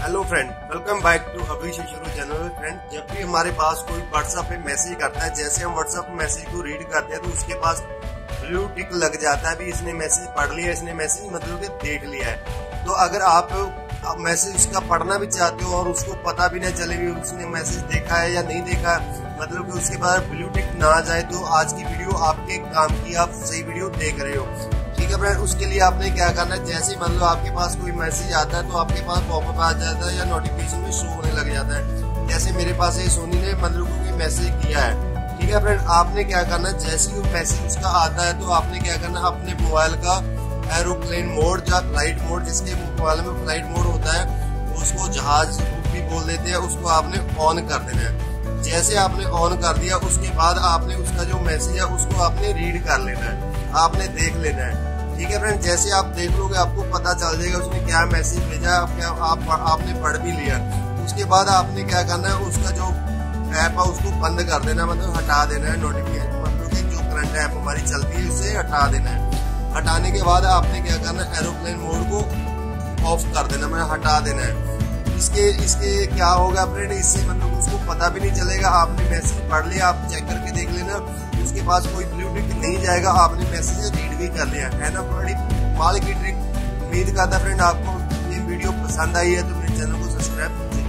Hello friend welcome back to अभी शुरू channel friend जब भी हमारे पास कोई व्हाट्सएप पे मैसेज करता है, जैसे हम व्हाट्सएप मैसेज को रीड करते हैं तो उसके पास ब्लू टिक लग जाता है भी इसने मैसेज पढ़ लिया, इसने मैसेज मतलब कि देख लिया है। तो अगर आप मैसेज उसका पढ़ना भी चाहते हो और उसको पता भी नहीं चले भी उसने मैसेज देखा है या नहीं देखा मतलब कि उसके बाद ब्लू टिक ना जाए तो आज की वीडियो आपके काम की आप सही वीडियो देख रहे हो। ठीक है फ्रेंड उसके लिए आपने क्या करना है? जैसे मान लो आपके पास कोई मैसेज आता है तो आपके पास पॉपअप आ जाता है या नोटिफिकेशन में शो होने लग जाता है। जैसे मेरे पास ये सोनी ने मतलब को कोई मैसेज किया है। ठीक है फ्रेंड आपने क्या करना है? जैसे ही मैसेज उसका आता है तो आपने क्या करना है? अपने मोबाइल का एरोप्लेन मोड या फ़्लाइट मोड जिसके मोबाइल में फ़्लाइट मोड होता है, उसको जहाज़ भी बोल देते हैं, उसको आपने ऑन कर देना है। जैसे आपने ऑन कर दिया, उसके बाद आपने उसका जो मैसेज है, उसको आपने रीड कर लेना है। आपने देख लेना है। ठीक है फ्रेंड जैसे आप देख लोगे, आपको पता चल जाएगा उसने क्या मैसेज भेजा है क्या, आप आपने पढ़ भी लिया। उसके बाद आपने क्या करना है, उसका जो ऐप है, उसको बंद कर देना मतलब हटा देना है नोटिफिकेशन मतलब कि जो करंट ऐप हमारी चलती है, उसे हटा देना है। हटाने के बाद आपने क्या करना है एरोप्लेन मोड को ऑफ़ कर देना मतलब हटा देना है। इसके इसके क्या होगा फ्रेंड इससे मतलब उसको पता भी नहीं चलेगा। आपने मैसेज पढ़ लिया, आप चेक करके देख लेना। उसके पास कोई ब्लू टिक नहीं जाएगा। आपने मैसेज रीड भी कर लिया, है ना? बड़ी माल की ट्रिक उम्मीद करता फ्रेंड आपको ये वीडियो पसंद आई है तो मेरे चैनल को सब्सक्राइब